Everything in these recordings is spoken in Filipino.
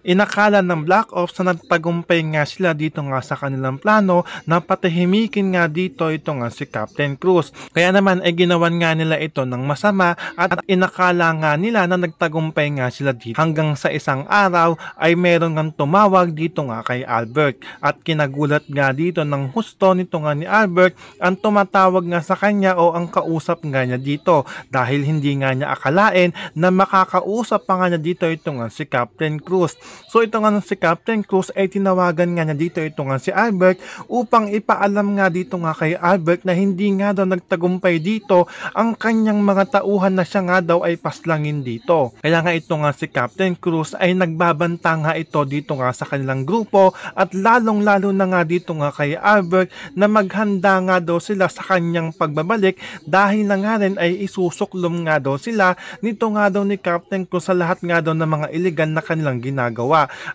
Inakala ng Black Ops na nagtagumpay nga sila dito nga sa kanilang plano na patahimikin nga dito ito nga si Captain Cruz. Kaya naman ay ginawan nga nila ito ng masama at inakala nga nila na nagtagumpay nga sila dito. Hanggang sa isang araw ay meron nga tumawag dito nga kay Albert at kinagulat nga dito ng husto nito nga ni Albert ang tumatawag nga sa kanya o ang kausap nga niya dito dahil hindi nga niya akalain na makakausap pa nga niya dito ito nga si Captain Cruz. So ito nga si Captain Cruz ay tinawagan nga niya dito ito nga si Albert upang ipaalam nga dito nga kay Albert na hindi nga daw nagtagumpay dito ang kanyang mga tauhan na siya nga daw ay paslangin dito. Kaya nga ito nga si Captain Cruz ay nagbabanta nga ito dito nga sa kanilang grupo at lalong lalo na nga dito nga kay Albert na maghanda nga daw sila sa kanyang pagbabalik dahil na nga rin ay isusuklom nga daw sila nito nga daw ni Captain Cruz sa lahat nga daw ng mga iligan na kanilang ginagawa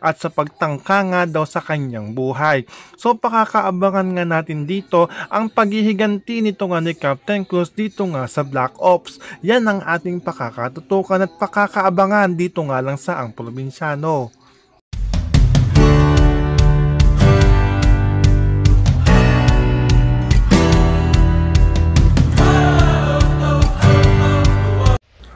at sa pagtangka nga daw sa kanyang buhay. So pakakaabangan nga natin dito ang paghihiganti nito nga ni Captain Cruz dito nga sa Black Ops. Yan ang ating pakakatutukan at pakakaabangan dito nga lang sa ang probinsyano.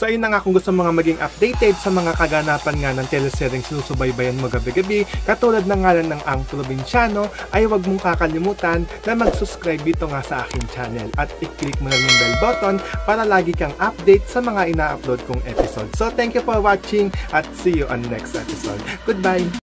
So ayun na nga kung gusto mga maging updated sa mga kaganapan nga ng teleseryeng sinusubaybayan mo gabi-gabi katulad ng ngalan ng Ang Probinsyano ay huwag mong kakalimutan na mag-subscribe dito nga sa aking channel at i-click mo na yung bell button para lagi kang update sa mga ina-upload kong episode. So thank you for watching at see you on next episode. Goodbye!